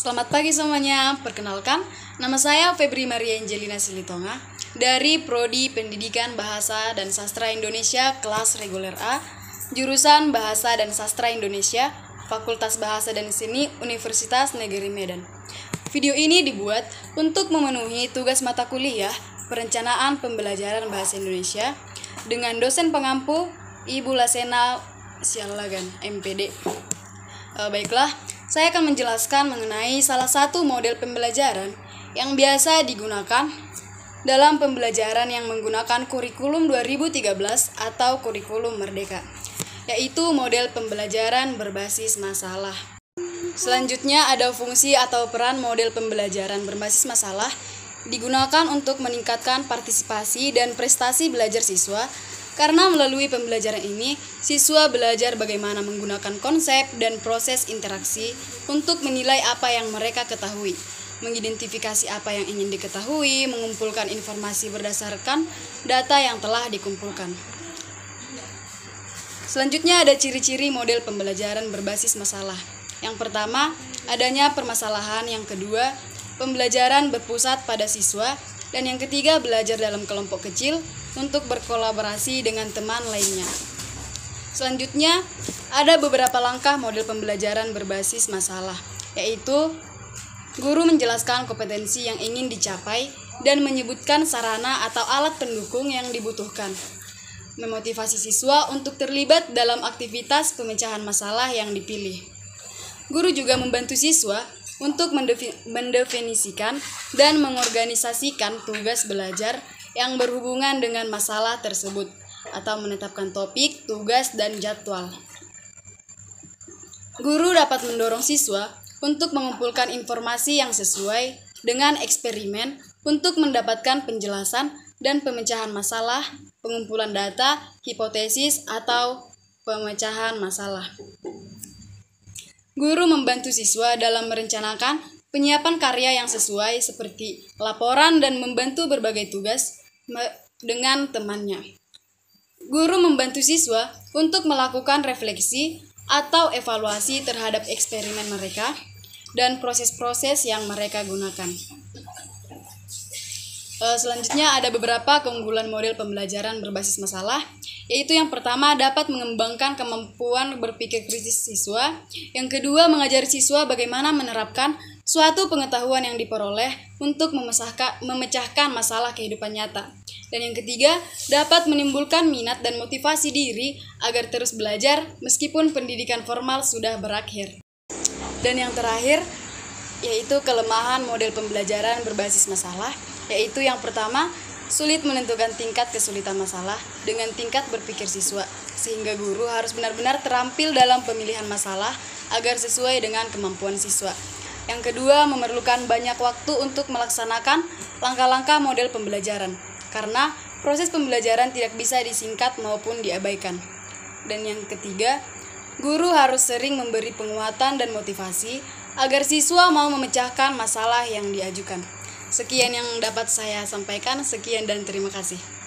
Selamat pagi semuanya. Perkenalkan, nama saya Febri Maria Angelina Silitonga dari Prodi Pendidikan Bahasa dan Sastra Indonesia kelas reguler A, jurusan Bahasa dan Sastra Indonesia, Fakultas Bahasa dan Seni Universitas Negeri Medan. Video ini dibuat untuk memenuhi tugas mata kuliah Perencanaan Pembelajaran Bahasa Indonesia dengan dosen pengampu Ibu Lasena Sialagan, MPD. E, baiklah, saya akan menjelaskan mengenai salah satu model pembelajaran yang biasa digunakan dalam pembelajaran yang menggunakan kurikulum 2013 atau kurikulum merdeka, yaitu model pembelajaran berbasis masalah. Selanjutnya ada fungsi atau peran model pembelajaran berbasis masalah digunakan untuk meningkatkan partisipasi dan prestasi belajar siswa karena melalui pembelajaran ini siswa belajar bagaimana menggunakan konsep dan proses interaksi untuk menilai apa yang mereka ketahui, mengidentifikasi apa yang ingin diketahui, mengumpulkan informasi berdasarkan data yang telah dikumpulkan. Selanjutnya ada ciri-ciri model pembelajaran berbasis masalah. Yang pertama, adanya permasalahan, yang kedua, pembelajaran berpusat pada siswa, dan yang ketiga, belajar dalam kelompok kecil untuk berkolaborasi dengan teman lainnya. Selanjutnya, ada beberapa langkah model pembelajaran berbasis masalah, yaitu guru menjelaskan kompetensi yang ingin dicapai dan menyebutkan sarana atau alat pendukung yang dibutuhkan. Memotivasi siswa untuk terlibat dalam aktivitas pemecahan masalah yang dipilih. Guru juga membantu siswa untuk mendefinisikan dan mengorganisasikan tugas belajar yang berhubungan dengan masalah tersebut atau menetapkan topik, tugas, dan jadwal. Guru dapat mendorong siswa untuk mengumpulkan informasi yang sesuai dengan eksperimen untuk mendapatkan penjelasan dan pemecahan masalah, pengumpulan data, hipotesis, atau pemecahan masalah. Guru membantu siswa dalam merencanakan penyiapan karya yang sesuai seperti laporan dan membantu berbagai tugas dengan temannya. Guru membantu siswa untuk melakukan refleksi atau evaluasi terhadap eksperimen mereka dan proses-proses yang mereka gunakan. Eh, selanjutnya ada beberapa keunggulan model pembelajaran berbasis masalah yaitu yang pertama dapat mengembangkan kemampuan berpikir kritis siswa, yang kedua mengajar siswa bagaimana menerapkan suatu pengetahuan yang diperoleh untuk memecahkan masalah kehidupan nyata. Dan yang ketiga, dapat menimbulkan minat dan motivasi diri agar terus belajar meskipun pendidikan formal sudah berakhir. Dan yang terakhir, yaitu kelemahan model pembelajaran berbasis masalah, yaitu yang pertama, Sulit menentukan tingkat kesulitan masalah dengan tingkat berpikir siswa, sehingga guru harus benar-benar terampil dalam pemilihan masalah agar sesuai dengan kemampuan siswa. Yang kedua, memerlukan banyak waktu untuk melaksanakan langkah-langkah model pembelajaran, karena proses pembelajaran tidak bisa disingkat maupun diabaikan. Dan yang ketiga, guru harus sering memberi penguatan dan motivasi agar siswa mau memecahkan masalah yang diajukan. Sekian yang dapat saya sampaikan. Sekian dan terima kasih.